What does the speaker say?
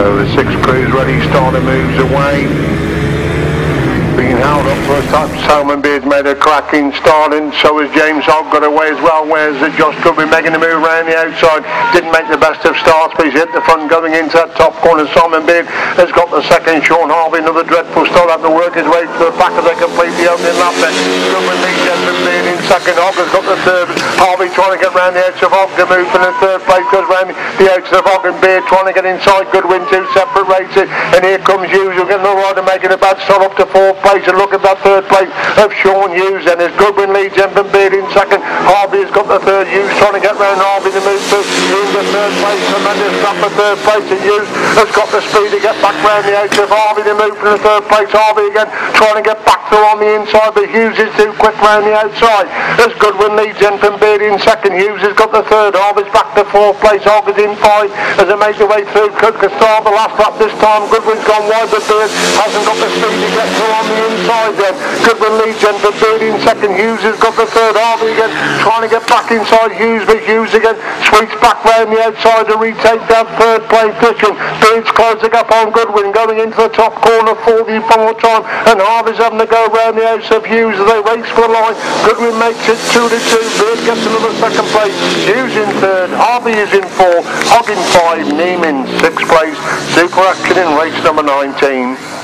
So the six crews ready, starter moves away touch, Simon Beard's made a cracking start and so has James Hogg got away as well, whereas Josh Goodwin? Making a move around the outside. Didn't make the best of starts, but he's hit the front going into that top corner. Simon Beard has got the second, Shaun Harvey, another dreadful start, having to work. His way to the back as they complete the opening lap there. Beard in second, Hogg has got the third. Harvey trying to get round the edge of Hogg to move from the third place, goes round the edge of Hogg and Beard trying to get inside. Goodwin, two separate races, and here comes Hughes, getting the rider making a bad start up to fourth place, and look at that third place of Shaun Hughes, and as Goodwin leads Jensen Beard in second, Harvey has got the third, Hughes trying to get round Harvey to move to in the third place, tremendous stop for third place, and Hughes has got the speed to get back round the edge of Harvey to move from the third place, Harvey again trying to get back through on the inside, but Hughes is too quick round the outside, as Goodwin leads Jensen Beard in second, Hughes has got the third, Harvey's back to fourth place, is in five, as they make their way through, Cook start the last lap this time, Goodwin's gone wide, but Beard hasn't got the speed to get through on the inside then, Goodwin leads Jensen Beard in second, Hughes has got the third, Harvey again. Trying to get back inside. Hughes, but Hughes again. Sweeps back round the outside to retake that third place. Position, Beard's closing up on Goodwin, going into the top corner for the final time, and Harvey's having to go round the house of Hughes as they race for the line, Goodwin makes it 2 to 2, Beard gets another second place, Hughes in third, Harvey is in four, Hogg in five, Neem in sixth place, Super Action in race number 19.